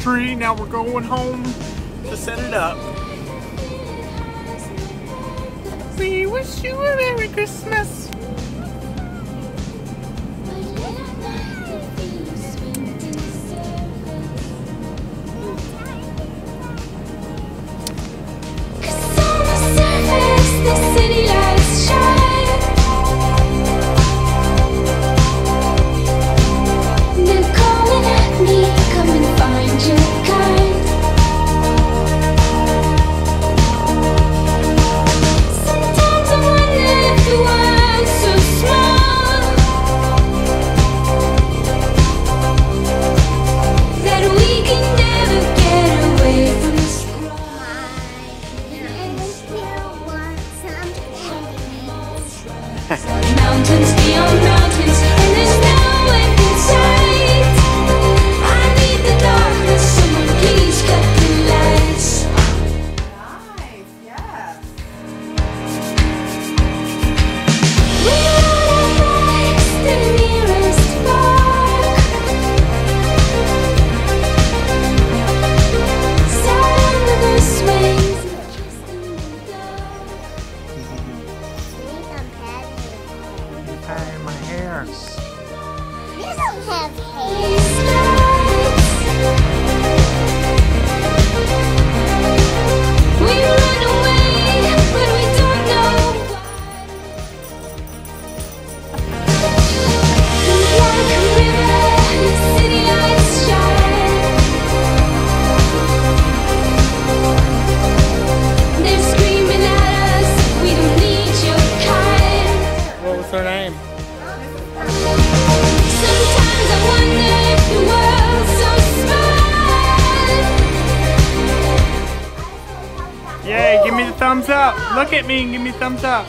tree. Now we're going home to set it up. We wish you a Merry Christmas. Hair. You don't have. We run away, we don't know why. Like a river, the city lights shine. They're screaming at us, we don't need your kind. What was her name? Yay, give me the thumbs up. Look at me and give me thumbs up.